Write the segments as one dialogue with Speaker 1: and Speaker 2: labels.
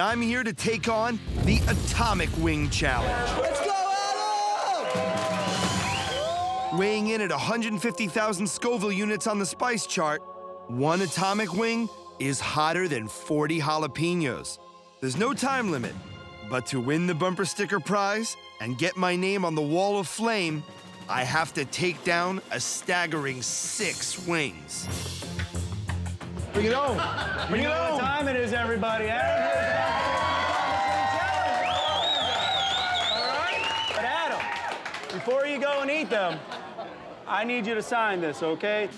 Speaker 1: I'm here to take on the Atomic Wing Challenge.
Speaker 2: Let's go, Adam!
Speaker 1: Weighing in at 150,000 Scoville units on the spice chart, one atomic wing is hotter than 40 jalapenos. There's no time limit, but to win the bumper sticker prize and get my name on the wall of flame, I have to take down a staggering six wings.
Speaker 2: Bring it on. Bring
Speaker 3: you
Speaker 2: it
Speaker 3: know
Speaker 2: on.
Speaker 3: what time it is, everybody. Adam before you go and eat them, I need you to sign this, okay?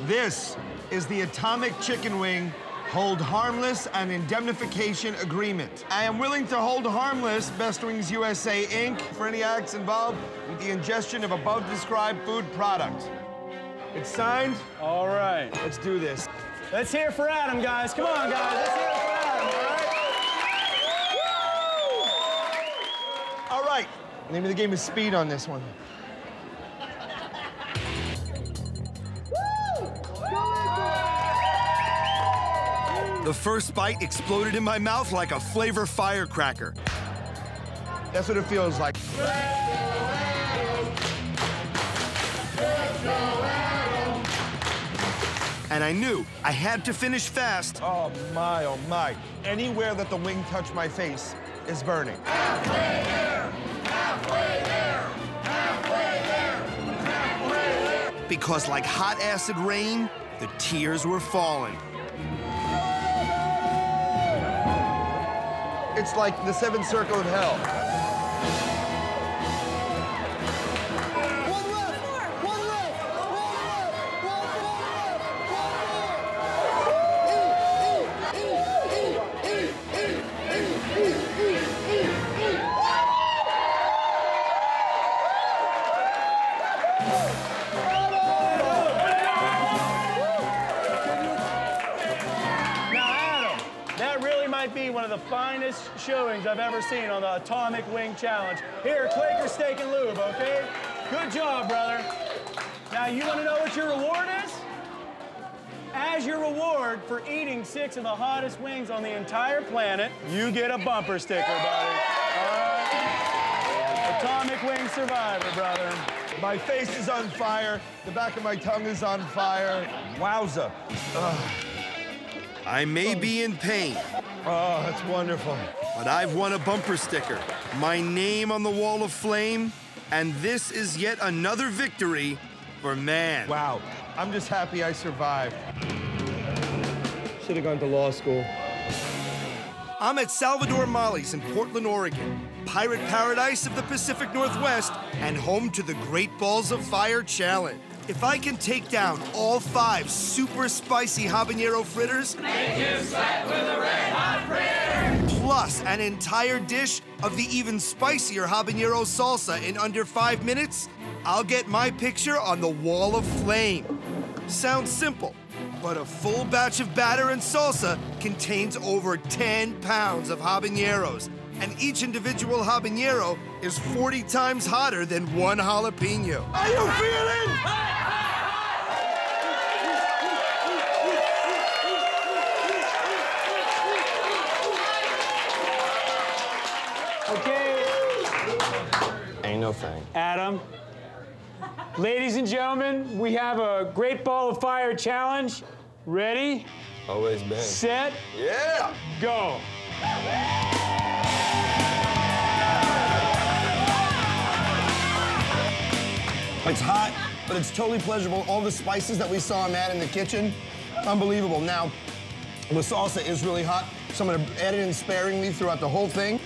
Speaker 2: This is the Atomic Chicken Wing Hold Harmless and Indemnification Agreement. I am willing to hold harmless Best Wings USA Inc. for any acts involved with the ingestion of above described food product. It's signed.
Speaker 3: All right.
Speaker 2: Let's do this.
Speaker 3: Let's hear for Adam, guys. Come on, guys. Let's hear right.
Speaker 2: Name of the game is speed on this one.
Speaker 1: The first bite exploded in my mouth like a flavor firecracker.
Speaker 2: That's what it feels like.
Speaker 1: And I knew I had to finish fast
Speaker 2: Oh my, oh my. Anywhere that the wing touched my face is burning.
Speaker 1: Because, like hot acid rain, the tears were falling.
Speaker 2: It's like the seventh circle of hell.
Speaker 3: Finest showings I've ever seen on the Atomic Wing Challenge. Here, Quaker Steak and Lube, okay? Good job, brother. Now, you want to know what your reward is? As your reward for eating six of the hottest wings on the entire planet, you get a bumper sticker, buddy. All right? Atomic Wing Survivor, brother.
Speaker 2: My face is on fire. The back of my tongue is on fire. Wowza.
Speaker 1: I may be in pain,
Speaker 2: Oh, that's wonderful.
Speaker 1: but I've won a bumper sticker, my name on the wall of flame, and this is yet another victory for man.
Speaker 2: Wow. I'm just happy I survived. Should have gone to law school.
Speaker 1: I'm at Salvador Molly's in Portland, Oregon, pirate paradise of the Pacific Northwest and home to the Great Balls of Fire Challenge. If I can take down all five super spicy habanero fritters, plus an entire dish of the even spicier habanero salsa in under five minutes, I'll get my picture on the wall of flame. Sounds simple, but a full batch of batter and salsa contains over 10 pounds of habaneros, and each individual habanero is 40 times hotter than one jalapeno.
Speaker 2: Are you feeling?
Speaker 3: Okay,
Speaker 2: Ain't no thing.
Speaker 3: Adam. Ladies and gentlemen, we have a Great Ball of Fire challenge. Ready,
Speaker 2: Always been.
Speaker 3: set,
Speaker 2: Yeah.
Speaker 3: go.
Speaker 2: It's hot, but it's totally pleasurable. All the spices that we saw Matt in the kitchen, unbelievable. Now, the salsa is really hot, so I'm gonna add it in sparingly throughout the whole thing.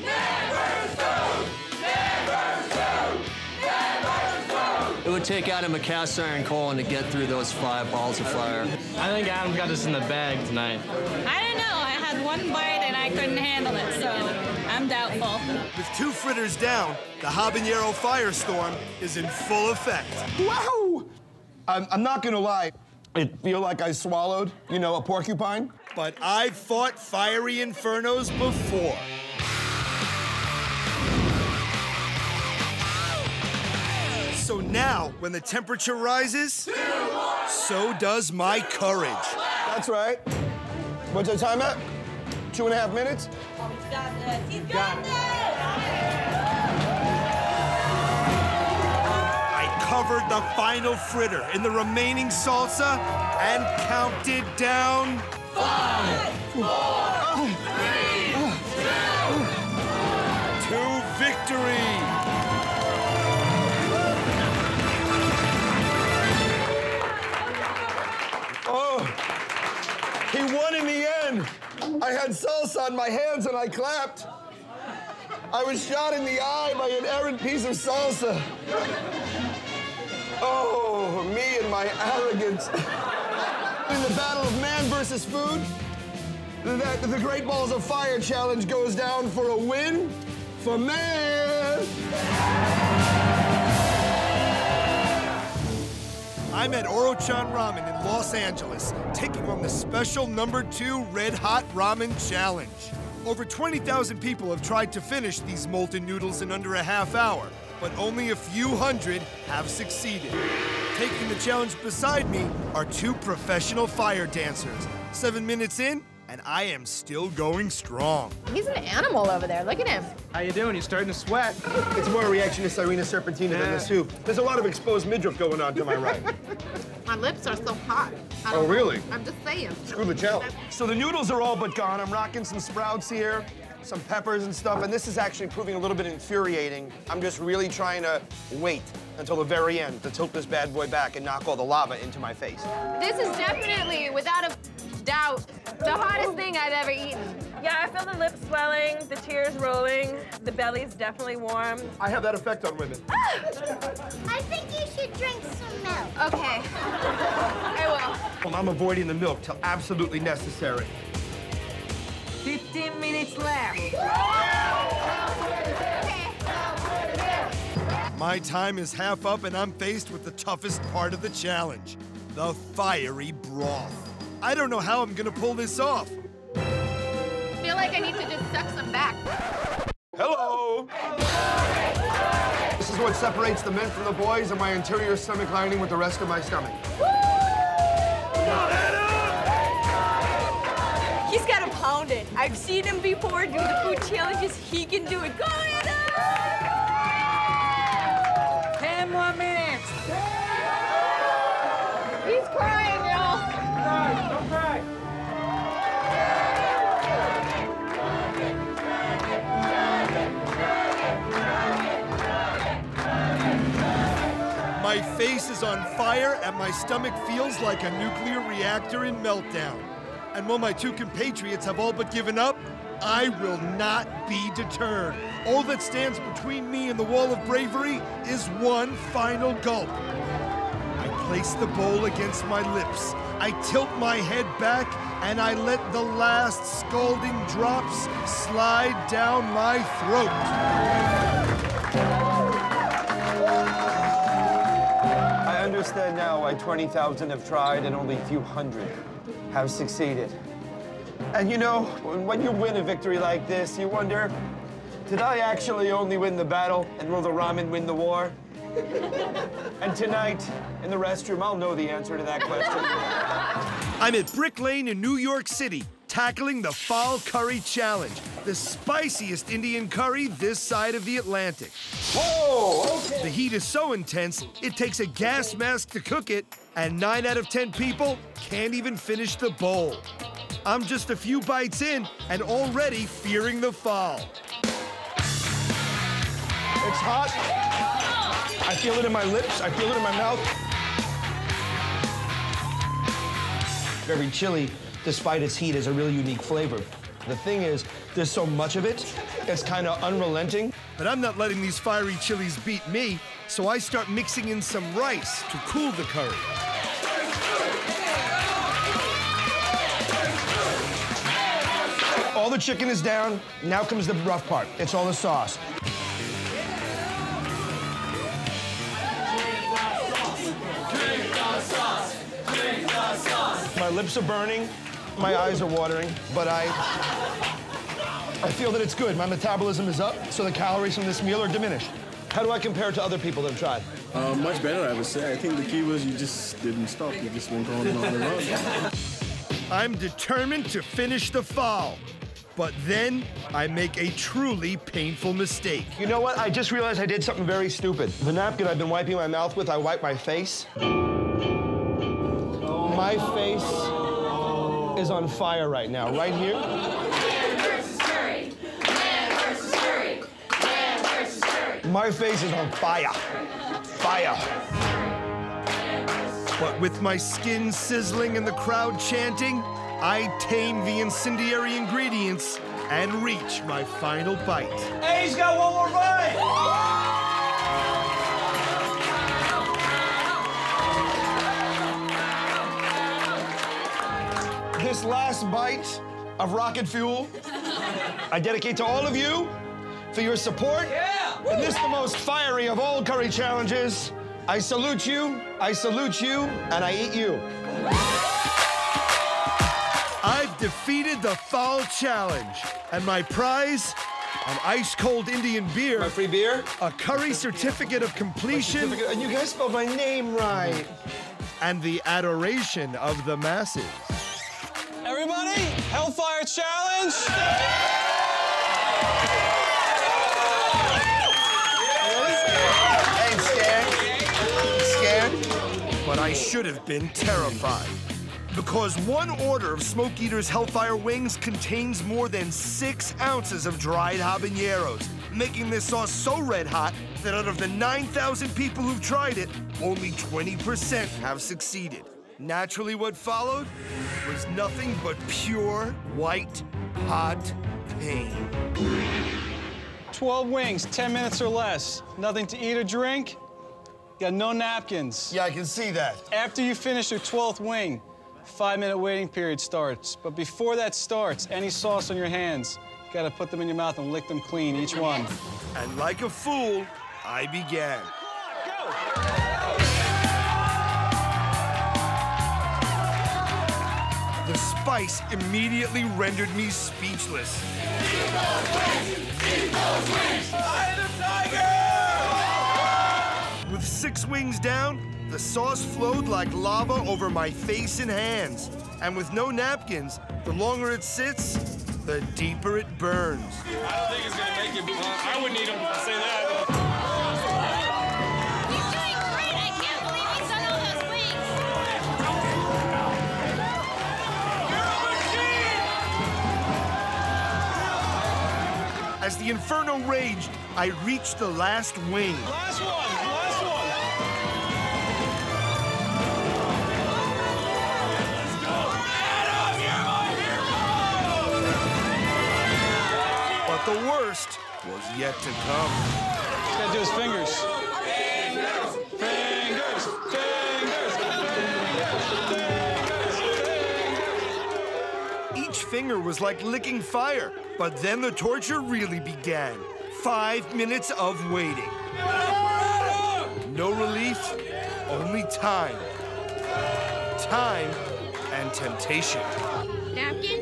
Speaker 4: It would take Adam a cast iron colon to get through those five balls of fire.
Speaker 5: I think Adam's got this in the bag tonight.
Speaker 6: I don't know. I had one bite and I couldn't handle it, so I'm doubtful.
Speaker 1: With two fritters down, the habanero firestorm is in full effect.
Speaker 2: Wow! I'm, I'm not gonna lie, it feel like I swallowed, you know, a porcupine.
Speaker 1: But I've fought fiery infernos before. Now, when the temperature rises, so does my courage.
Speaker 2: That's right. What's our time at? two and a half minutes?
Speaker 6: He's got this. He's got this.
Speaker 1: I covered the final fritter in the remaining salsa and counted down. To
Speaker 2: on my hands and I clapped. I was shot in the eye by an errant piece of salsa. Oh, me and my arrogance. In the battle of man versus food, that the Great Balls of Fire challenge goes down for a win for man.
Speaker 1: I'm at Orochon Ramen in Los Angeles, taking on the special number two Red Hot Ramen Challenge. Over 20,000 people have tried to finish these molten noodles in under a half hour, but only a few hundred have succeeded. Taking the challenge beside me are two professional fire dancers. Seven minutes in, and I am still going strong.
Speaker 7: He's an animal over there. Look at him.
Speaker 5: How you doing? You starting to sweat?
Speaker 2: It's more a reaction to Serena Serpentina than the soup. There's a lot of exposed midriff going on to my right.
Speaker 7: My lips are so hot.
Speaker 2: Oh,
Speaker 7: don't-
Speaker 2: really?
Speaker 7: I'm just saying.
Speaker 2: Screw the challenge. So the noodles are all but gone. I'm rocking some sprouts here, some peppers and stuff, and this is actually proving a little bit infuriating. I'm just really trying to wait until the very end to tilt this bad boy back and knock all the lava into my face.
Speaker 7: This is definitely, without a doubt, the hottest thing I've ever eaten.
Speaker 8: Yeah, I feel the lips swelling, the tears rolling, the belly's definitely warm.
Speaker 2: I have that effect on women.
Speaker 9: I think you should drink some milk.
Speaker 7: Okay. I will.
Speaker 2: Well, I'm avoiding the milk till absolutely necessary.
Speaker 8: 15 minutes left.
Speaker 1: My time is half up, and I'm faced with the toughest part of the challenge the fiery broth. I don't know how I'm gonna pull this off.
Speaker 7: I feel like I need to just suck some back.
Speaker 2: Hello! This is what separates the men from the boys and my interior stomach lining with the rest of my stomach.
Speaker 8: He's got to pound it. I've seen him before do the food challenges. He can do it. Go, Anna! 10 more minutes.
Speaker 7: He's crying,
Speaker 1: My face is on fire and my stomach feels like a nuclear reactor in meltdown. And while my two compatriots have all but given up, I will not be deterred. All that stands between me and the wall of bravery is one final gulp. I place the bowl against my lips. I tilt my head back and I let the last scalding drops slide down my throat.
Speaker 2: I understand now why 20,000 have tried and only a few hundred have succeeded. And you know, when you win a victory like this, you wonder, did I actually only win the battle and will the ramen win the war? and tonight, in the restroom, I'll know the answer to that question.
Speaker 1: I'm at Brick Lane in New York City, tackling the Phaal Curry Challenge, the spiciest Indian curry this side of the Atlantic.
Speaker 2: Whoa!
Speaker 1: The heat is so intense, it takes a gas mask to cook it, and 9 out of 10 people can't even finish the bowl. I'm just a few bites in and already fearing the phaal.
Speaker 2: It's hot. I feel it in my lips. I feel it in my mouth. Very chilly, despite its heat, is a really unique flavor. The thing is, there's so much of it, it's kind of unrelenting.
Speaker 1: But I'm not letting these fiery chilies beat me, so I start mixing in some rice to cool the curry.
Speaker 2: All the chicken is down. Now comes the rough part. It's all the sauce. My lips are burning, my eyes are watering, but I I feel that it's good. My metabolism is up, so the calories from this meal are diminished. How do I compare to other people that have tried?
Speaker 10: Uh, much better, I would say. I think the key was you just didn't stop. You just went on and on and on.
Speaker 1: I'm determined to finish the phaal. But then I make a truly painful mistake.
Speaker 2: You know what? I just realized I did something very stupid. The napkin I've been wiping my mouth with, I wipe my face. Oh. My face is on fire right now, right here. My face is on fire. Fire.
Speaker 1: But with my skin sizzling and the crowd chanting, I tame the incendiary ingredients and reach my final bite.
Speaker 3: Hey, he's got one more bite.
Speaker 2: This last bite of rocket fuel, I dedicate to all of you for your support. Yeah! And this the most fiery of all curry challenges. I salute you, I salute you, and I eat you.
Speaker 1: I've defeated the phaal challenge, and my prize an ice cold Indian beer,
Speaker 2: My free beer?
Speaker 1: a curry certificate of completion,
Speaker 2: And you guys spelled my name right.
Speaker 1: and the adoration of the masses.
Speaker 3: Everybody, Hellfire Challenge.
Speaker 2: Hey, scared? Scared?
Speaker 1: But I should have been terrified. Because one order of Smoke Eater's Hellfire Wings contains more than six ounces of dried habaneros, making this sauce so red hot that out of the 9,000 people who've tried it, only 20% have succeeded. Naturally, what followed was nothing but pure, white, hot pain.
Speaker 3: 12 wings, 10 minutes or less. Nothing to eat or drink. Got no napkins.
Speaker 2: Yeah, I can see that.
Speaker 3: After you finish your 12th wing, five minute waiting period starts. But before that starts, any sauce on your hands, gotta put them in your mouth and lick them clean, each one.
Speaker 1: And like a fool, I began. Spice immediately rendered me speechless. With six wings down, the sauce flowed like lava over my face and hands. And with no napkins, the longer it sits, the deeper it burns.
Speaker 11: I don't think it's gonna make it. I wouldn't eat him. I'll say that.
Speaker 1: As the inferno raged, I reached the last wing.
Speaker 3: Last one, last one.
Speaker 1: But the worst was yet to come.
Speaker 3: He's gotta do his. Fingers,
Speaker 1: finger was like licking fire. But then the torture really began. Five minutes of waiting. No relief, only time. Time and temptation.
Speaker 6: Napkin?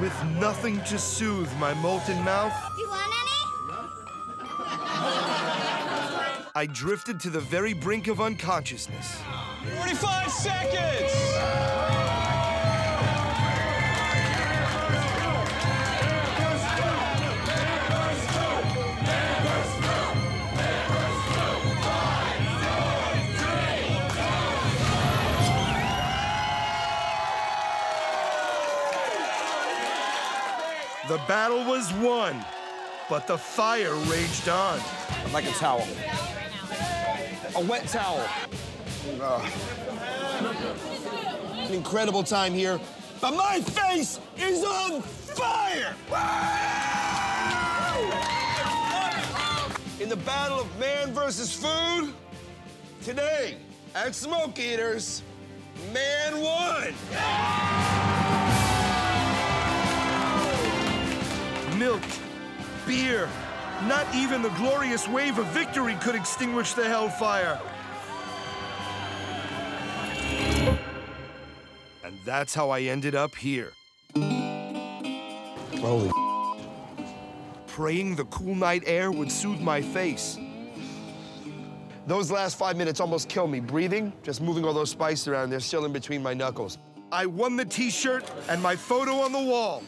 Speaker 1: With nothing to soothe my molten mouth, I drifted to the very brink of unconsciousness.
Speaker 3: 45 seconds!
Speaker 1: The battle was won, but the fire raged on.
Speaker 2: I'd like a towel. A wet towel. Ugh. An incredible time here, but my face is on fire! In the battle of man versus food, today at Smoke Eaters, man won!
Speaker 1: Milk, beer, not even the glorious wave of victory could extinguish the hellfire. And that's how I ended up here.
Speaker 2: Holy
Speaker 1: Praying the cool night air would soothe my face.
Speaker 2: Those last five minutes almost killed me. Breathing, just moving all those spices around, they're still in between my knuckles. I won the t-shirt and my photo on the wall.